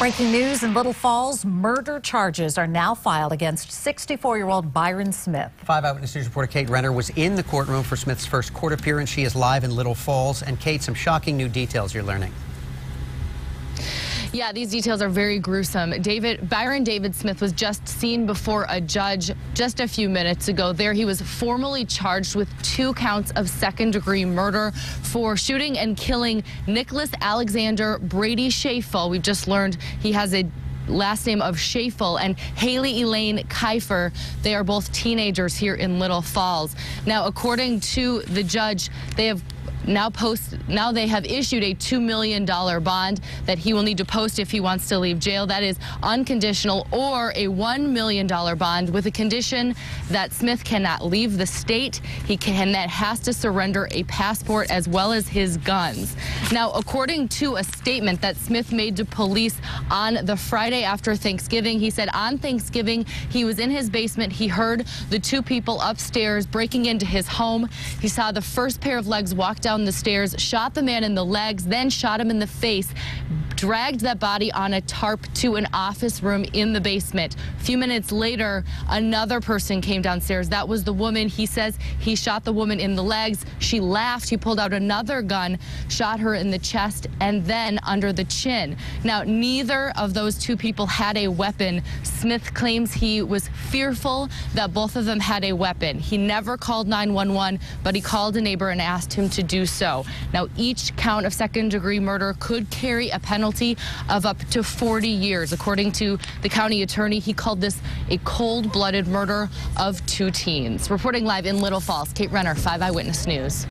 Breaking news in Little Falls, murder charges are now filed against 64-year-old Byron Smith. Five Eyewitness News reporter Kate Renner was in the courtroom for Smith's first court appearance. She is live in Little Falls. And Kate, some shocking new details you're learning. Yeah, these details are very gruesome. David Byron David Smith was just seen before a judge just a few minutes ago. There he was formally charged with two counts of second degree murder for shooting and killing Nicholas Alexander Brady Schaeffel. We've just learned he has a last name of Schaeffel and Haile Elaine Kifer. They are both teenagers here in Little Falls. Now, according to the judge, they have now post now they have issued a $2 million bond that he will need to post if he wants to leave jail. That is unconditional or a $1 million bond with a condition that Smith cannot leave the state. He can that has to surrender a passport as well as his guns. Now, according to a statement that Smith made to police on the Friday after Thanksgiving, he said on Thanksgiving he was in his basement. He heard the two people upstairs breaking into his home. He saw the first pair of legs walk down down the stairs, shot the man in the legs, then shot him in the face, dragged that body on a tarp to an office room in the basement. A few minutes later, another person came downstairs. That was the woman. He says he shot the woman in the legs. She laughed. He pulled out another gun, shot her in the chest and then under the chin. Now, neither of those two people had a weapon. Smith claims he was fearful that both of them had a weapon. He never called 911, but he called a neighbor and asked him to do so. Now, each count of second degree murder could carry a penalty of up to 40 years. According to the county attorney, he called this a cold blooded murder of two teens. Reporting live in Little Falls, Kate Renner, 5 Eyewitness News.